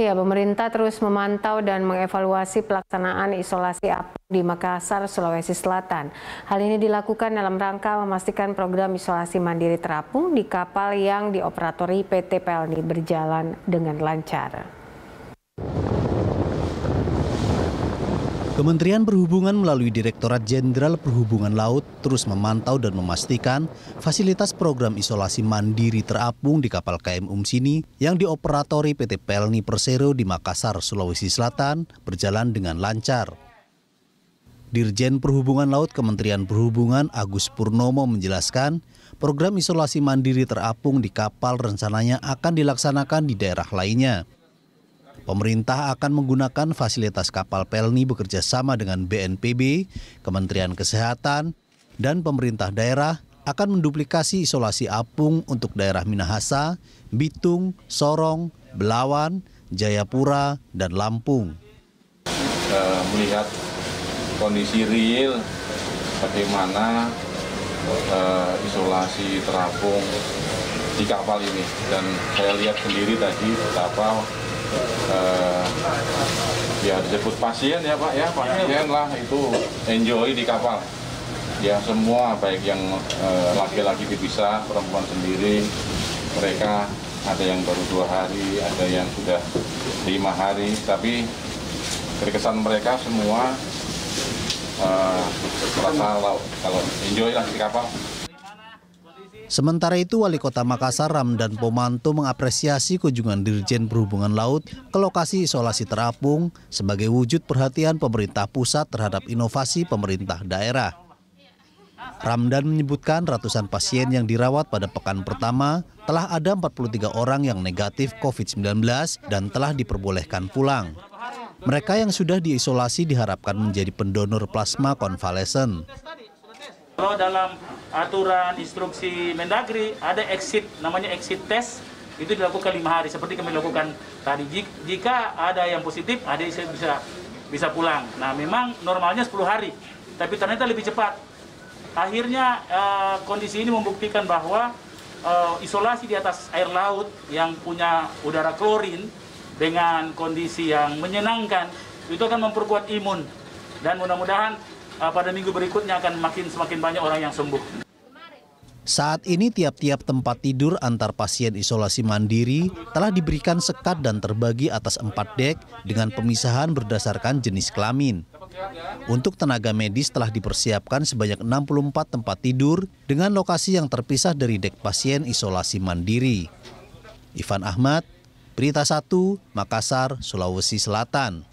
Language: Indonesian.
Ya, pemerintah terus memantau dan mengevaluasi pelaksanaan isolasi apung di Makassar, Sulawesi Selatan. Hal ini dilakukan dalam rangka memastikan program isolasi mandiri terapung di kapal yang dioperatori PT Pelni berjalan dengan lancar. Kementerian Perhubungan melalui Direktorat Jenderal Perhubungan Laut terus memantau dan memastikan fasilitas program isolasi mandiri terapung di kapal KM Umsini yang dioperatori PT Pelni Persero di Makassar, Sulawesi Selatan berjalan dengan lancar. Dirjen Perhubungan Laut Kementerian Perhubungan Agus Purnomo menjelaskan, program isolasi mandiri terapung di kapal rencananya akan dilaksanakan di daerah lainnya. Pemerintah akan menggunakan fasilitas kapal Pelni bekerja sama dengan BNPB, Kementerian Kesehatan, dan pemerintah daerah akan menduplikasi isolasi apung untuk daerah Minahasa, Bitung, Sorong, Belawan, Jayapura, dan Lampung. Uh, melihat kondisi real bagaimana uh, isolasi terapung di kapal ini dan saya lihat sendiri tadi betapa uh, ya disebut pasien ya Pak ya. Pasien lah itu enjoy di kapal. Ya semua baik yang eh, laki-laki uh, bisa perempuan sendiri mereka ada yang baru dua hari ada yang sudah lima hari. Tapi kerekesan mereka semua uh, merasa kalau enjoy lah di kapal Sementara itu, Wali Kota Makassar Ramdan Pomanto mengapresiasi kunjungan Dirjen Perhubungan Laut ke lokasi isolasi terapung sebagai wujud perhatian pemerintah pusat terhadap inovasi pemerintah daerah. Ramdan menyebutkan ratusan pasien yang dirawat pada pekan pertama telah ada 43 orang yang negatif COVID-19 dan telah diperbolehkan pulang. Mereka yang sudah diisolasi diharapkan menjadi pendonor plasma konvalesen. Dalam aturan instruksi Mendagri ada exit namanya exit test itu dilakukan lima hari seperti kami lakukan tadi. Jika ada yang positif, ada yang bisa bisa pulang. Nah, memang normalnya 10 hari, tapi ternyata lebih cepat. Akhirnya uh, kondisi ini membuktikan bahwa uh, isolasi di atas air laut yang punya udara klorin dengan kondisi yang menyenangkan itu akan memperkuat imun dan mudah-mudahan pada minggu berikutnya akan makin semakin banyak orang yang sembuh. Saat ini tiap-tiap tempat tidur antar pasien isolasi mandiri telah diberikan sekat dan terbagi atas empat dek dengan pemisahan berdasarkan jenis kelamin. Untuk tenaga medis telah dipersiapkan sebanyak 64 tempat tidur dengan lokasi yang terpisah dari dek pasien isolasi mandiri. Ivan Ahmad, Berita 1, Makassar, Sulawesi Selatan.